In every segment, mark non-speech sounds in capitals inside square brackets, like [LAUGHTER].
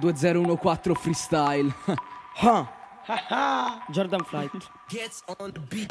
2014 freestyle. [LAUGHS] [LAUGHS] Jordan Flight.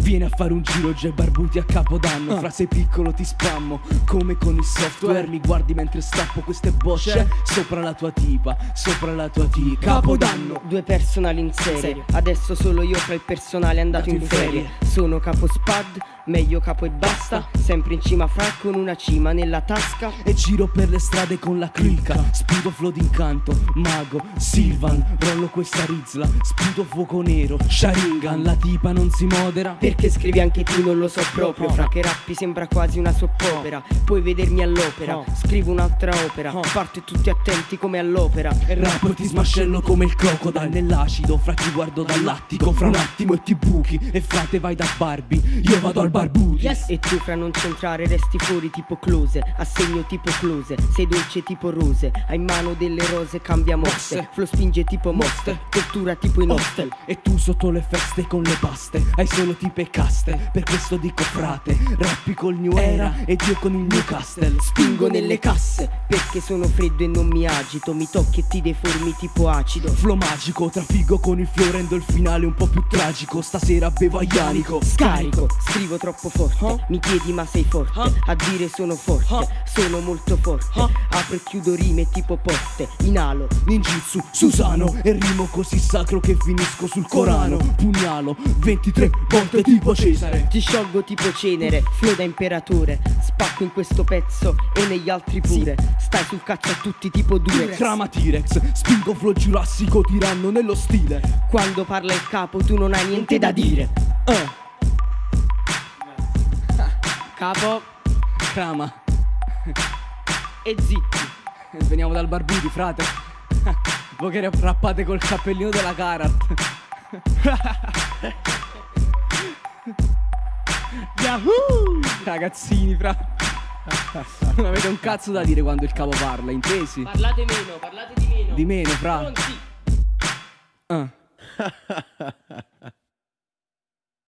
Vieni a fare un giro già barbuti a capodanno. Fra sei piccolo ti spammo Come con il software. Mi guardi mentre stappo queste bocce Sopra la tua tipa Sopra la tua tipa. Capodanno. Due personali in serie. Adesso solo io fra il personale andato in ferie. Sono capo spad, meglio capo e basta. Sempre in cima fra con una cima nella tasca. E giro per le strade con la clicca Sputo flow d'incanto Mago, Silvan Rollo questa rizla. Sputo fuoco nero Sharingan La tipa non si modera. Perché scrivi anche tu non lo so proprio Fra che rappi sembra quasi una soppopera Puoi vedermi all'opera Scrivo un'altra opera. Parto e tutti attenti come all'opera. E rappo ti smascello come il crocodile. Nell'acido Fra ti guardo dall'attico Fra un attimo e ti buchi. E frate vai da Barbie Io vado al barbuti. E tu fra non centrare resti fuori tipo close. Assegno tipo close Sei dolce tipo rose. Hai in mano delle rose cambia mosse. Flow spinge tipo mosse. Tortura tipo in hostel E tu sotto le feste con le paste Hai solo tipe caste. Per questo dico frate Rappi col New Era Ed io con il Newcastle Spingo nelle casse Perché sono freddo e non mi agito. Mi tocchi e ti deformi tipo acido. Flow magico Trafigo con il flow Rendo il finale un po' più tragico. Stasera bevo a Ianico. Scarico, scrivo troppo forte. Mi chiedi ma sei forte? A dire sono forte Sono molto forte. Apro e chiudo rime tipo porte. Inalo. Ninjutsu, Susano E rimo così sacro che finisco sul Corano Pugnalo 23 volte tipo Cesare. Ti sciolgo tipo cenere Flow da imperatore Spacco in questo pezzo E negli altri pure. Stai sul cazzo a tutti tipo due. Crama T-Rex Spingo flow giurassico tiranno nello stile. Quando parla il capo tu non hai niente da dire. Eh, [LAUGHS] Capo. Crama. E zitti Veniamo dal barbuti frate. [LAUGHS] Voi che rappate col cappellino della Karat [LAUGHS] Yahoo! Ragazzini fra Non avete un cazzo da dire quando il capo parla, intesi? Parlate meno, parlate di meno Di meno fra Pronti? Ah. [LAUGHS]